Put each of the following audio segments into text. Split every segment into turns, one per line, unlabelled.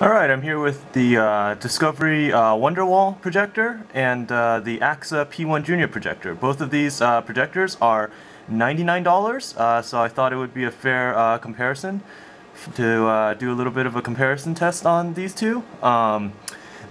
Alright, I'm here with the uh, Discovery uh, Wonderwall projector and uh, the AAXA P1 Junior projector. Both of these uh, projectors are $99, uh, so I thought it would be a fair uh, comparison to do a little bit of a comparison test on these two. Um,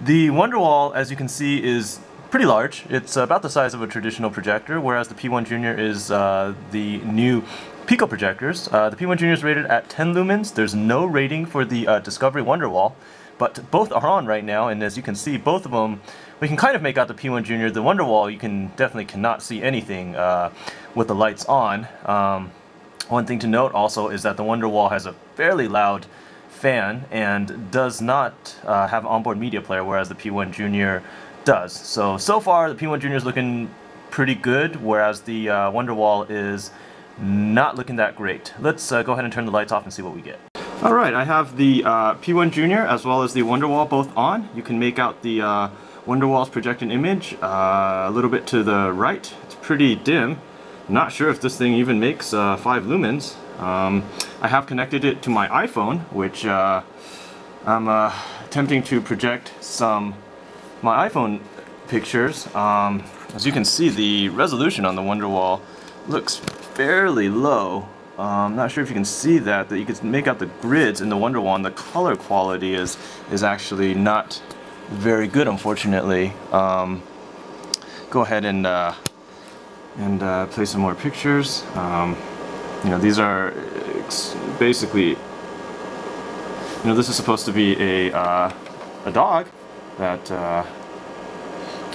the Wonderwall, as you can see, is pretty large. It's about the size of a traditional projector, whereas the P1 Junior is the new Pico projectors. Uh, the P1 Junior is rated at 10 lumens. There's no rating for the uh, Discovery Wonderwall, but both are on right now, and as you can see, both of them, we can kind of make out the P1 Junior. The Wonderwall, you can definitely cannot see anything uh, with the lights on. Um, one thing to note also is that the Wonderwall has a fairly loud fan and does not uh, have onboard media player, whereas the P1 Junior does. So, so far, the P1 Junior is looking pretty good, whereas the uh, Wonderwall is not looking that great. Let's uh, go ahead and turn the lights off and see what we get. Alright, I have the uh, P1 Junior as well as the Wonderwall both on. You can make out the uh, Wonderwall's projected image uh, a little bit to the right. It's pretty dim. Not sure if this thing even makes uh, 5 lumens. Um, I have connected it to my iPhone, which uh, I'm attempting to project some my iPhone pictures. Um, as you can see, the resolution on the Wonderwall looks fairly low. Um, I'm not sure if you can see that, that you can make out the grids in the Wonderwall and the color quality is, is actually not very good, unfortunately. Um, go ahead and, uh, and uh, play some more pictures. Um, you know, these are basically, you know, this is supposed to be a, uh, a dog that, uh,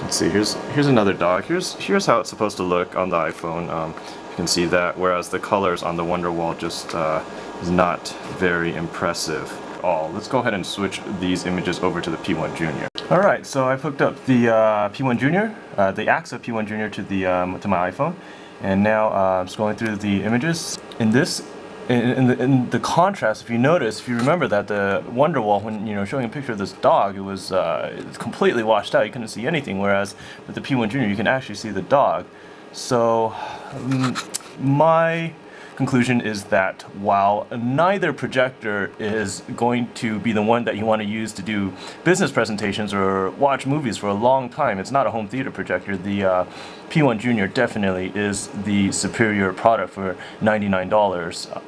let's see, here's, here's another dog. Here's, here's how it's supposed to look on the iPhone. Um, you can see that, whereas the colors on the Wonderwall just uh, is not very impressive at all. Let's go ahead and switch these images over to the P1 Junior. Alright, so I've hooked up the uh, P1 Junior, uh, the AAXA P1 Junior to, the, um, to my iPhone, and now uh, I'm scrolling through the images. In this in, the, in, the, contrast, if you notice, if you remember that the Wonderwall, when you know showing a picture of this dog, it was, uh, completely washed out. You couldn't see anything. Whereas with the P1 Junior, you can actually see the dog. So um, my conclusion is that while neither projector is going to be the one that you want to use to do business presentations or watch movies for a long time, it's not a home theater projector, the uh, P1 Junior definitely is the superior product for $99.